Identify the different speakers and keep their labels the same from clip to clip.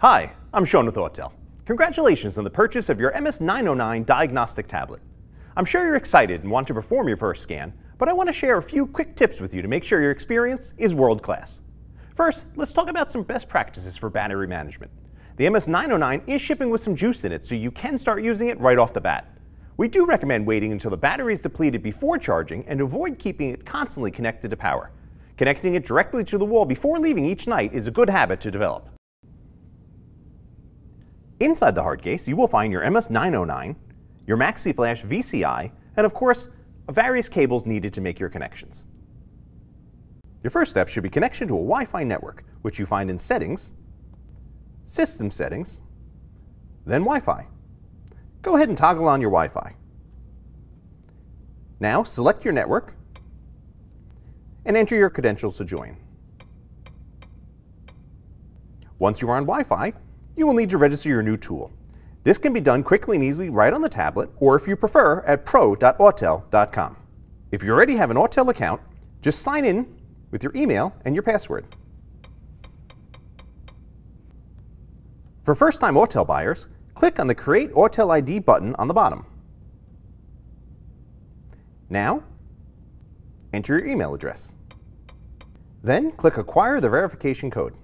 Speaker 1: Hi, I'm Sean with Autel. Congratulations on the purchase of your MS909 diagnostic tablet. I'm sure you're excited and want to perform your first scan, but I want to share a few quick tips with you to make sure your experience is world class. First, let's talk about some best practices for battery management. The MS909 is shipping with some juice in it, so you can start using it right off the bat. We do recommend waiting until the battery is depleted before charging and avoid keeping it constantly connected to power. Connecting it directly to the wall before leaving each night is a good habit to develop. Inside the hard case, you will find your MS909, your MaxiFlash VCI, and of course, various cables needed to make your connections. Your first step should be connection to a Wi-Fi network, which you find in Settings, System Settings, then Wi-Fi. Go ahead and toggle on your Wi-Fi. Now select your network and enter your credentials to join. Once you are on Wi-Fi, you will need to register your new tool. This can be done quickly and easily right on the tablet, or if you prefer, at pro.autel.com. If you already have an Autel account, just sign in with your email and your password. For first-time Autel buyers, click on the Create Autel ID button on the bottom. Now, enter your email address. Then click Acquire the verification code.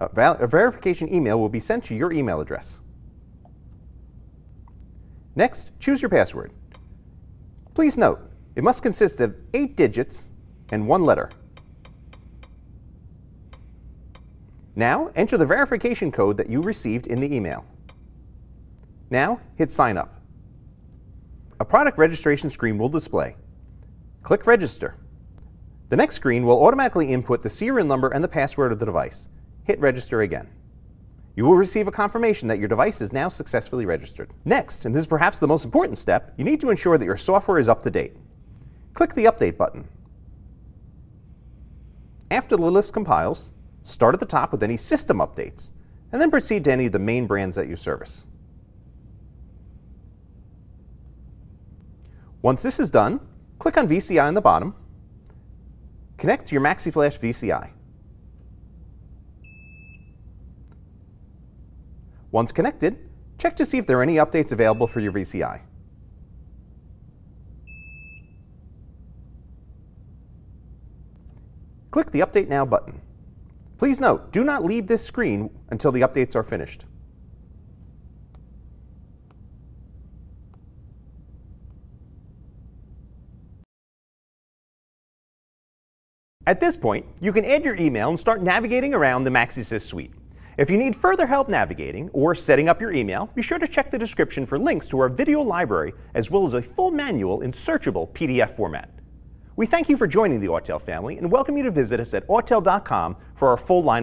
Speaker 1: A, a, verification email will be sent to your email address. Next, choose your password. Please note, it must consist of eight digits and one letter. Now, enter the verification code that you received in the email. Now, hit Sign Up. A product registration screen will display. Click Register. The next screen will automatically input the serial number and the password of the device. Hit Register again. You will receive a confirmation that your device is now successfully registered. Next, and this is perhaps the most important step, you need to ensure that your software is up to date. Click the Update button. After the list compiles, start at the top with any system updates, and then proceed to any of the main brands that you service. Once this is done, Click on VCI on the bottom. Connect to your MaxiFlash VCI. Once connected, check to see if there are any updates available for your VCI. Click the Update Now button. Please note, do not leave this screen until the updates are finished. At this point, you can add your email and start navigating around the MaxiSys suite. If you need further help navigating or setting up your email, be sure to check the description for links to our video library as well as a full manual in searchable PDF format. We thank you for joining the Autel family and welcome you to visit us at autel.com for our full line of